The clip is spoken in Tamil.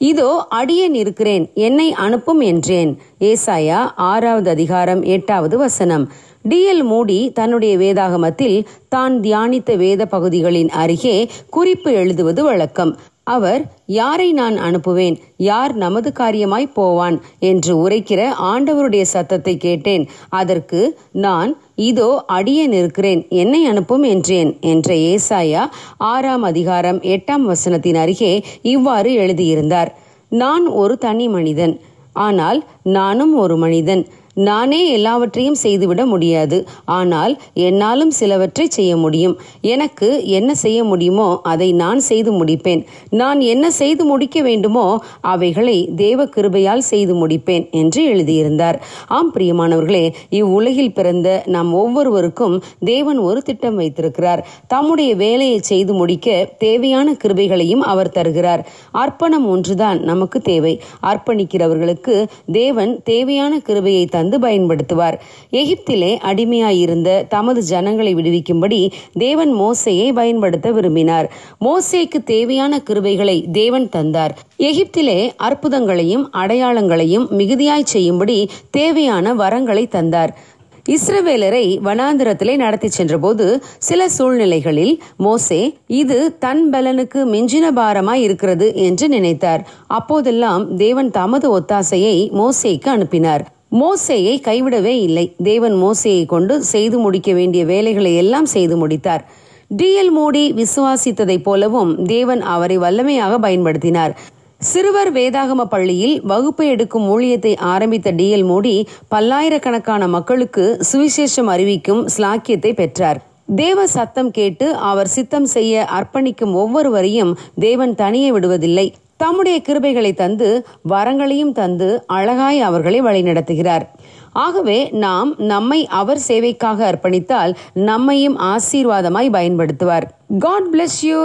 இதோ அடியேன் இருக்கிறேன் என்னை அனுப்பும் என்றேன். ஏசாயா ஆறாவது அதிகாரம் எட்டாவது வசனம். டிஎல் மூடி தன்னுடைய வேதாகமத்தில் தான் தியானித்த வேத பகுதிகளின் அருகே குறிப்பு எழுதுவது வழக்கம். அவர் யாரை நான் அனுப்புவேன்? யார் நமது காரியமாய் போவான்? என்று உரைக்கிற ஆண்டவருடைய சத்தத்தை கேட்டேன். அதற்கு நான் இதோ அடியேன் இருக்கிறேன். என்னை அனுப்பும் என்றேன். என்ற ஏசாயா ஆறாம் அதிகாரம் எட்டாம் வசனத்தின் அருகே இவ்வாறு எழுதியிருந்தார். நான் ஒரு தனி மனிதன். ஆனால் நானும் ஒரு மனிதன். நானே எல்லாவற்றையும் செய்துவிட முடியாது. ஆனால் என்னாலும் சிலவற்றை செய்ய முடியும். எனக்கு என்ன செய்ய முடியுமோ அதை நான் செய்து முடிப்பேன். நான் என்ன செய்து முடிக்க வேண்டுமோ அவைகளை தேவ கிருபையால் செய்து முடிப்பேன் என்று எழுதியிருந்தார். ஆம் பிரியமானவர்களே இவ்வுலகில் பிறந்த நாம் ஒவ்வொருவருக்கும் தேவன் ஒரு திட்டம் வைத்திருக்கிறார். தம்முடைய வேலையை செய்து முடிக்க தேவையான கிருபைகளையும் அவர் தருகிறார். அர்ப்பணம் ஒன்றுதான் நமக்கு தேவை. அர்ப்பணிக்கிறவர்களுக்கு தேவன் தேவையான கிருபையை தந்து பயன்படுத்துவார். எகிப்திலே அடிமையாயிருந்த தமது ஜனங்களை விடுவிக்கும்படி தேவன் மோசையை பயன்படுத்த விரும்பினார். மோசேக்கு தேவையான கிருபைகளை தேவன் தந்தார். எகிப்திலே அற்புதங்களையும் அடையாளங்களையும் மிகுதியாய் செய்யும்படி தேவையான வரங்களை தந்தார். இஸ்ரவேலரை வனாந்திரத்திலே நடத்தி சென்றபோது சில சூழ்நிலைகளில் மோசே இது தன் பலனுக்கு மிஞ்சின பாரமாய் இருக்கிறது என்று நினைத்தார். அப்போதெல்லாம் தேவன் தமது ஒத்தாசையை மோசேக்கு அனுப்பினார். மோசேயை கைவிடவே இல்லை. தேவன் மோசேயை கொண்டு செய்து முடிக்க வேண்டிய வேலைகளை எல்லாம் செய்து முடித்தார். டிஎல் மோடி விசுவாசித்ததைப் போலவும் தேவன் அவரை வல்லமையாக பயன்படுத்தினார். சிறுவர் வேதாகம பள்ளியில் வகுப்பு எடுக்கும் ஊழியத்தை ஆரம்பித்த டிஎல் மோடி பல்லாயிரக்கணக்கான மக்களுக்கு சுவிசேஷம் அறிவிக்கும் ஸ்லாக்கியத்தை பெற்றார். தேவ சத்தம் கேட்டு அவர் சித்தம் செய்ய அர்ப்பணிக்கும் ஒவ்வொருவரையும் தேவன் தனியே விடுவதில்லை. தம்முடைய கிருபைகளை தந்து வரங்களையும் தந்து அழகாய் அவர்களை வழிநடத்துகிறார். ஆகவே நாம் நம்மை அவர் சேவைக்காக அர்ப்பணித்தால் நம்மையும் ஆசீர்வாதமாய் பயன்படுத்துவார். God bless you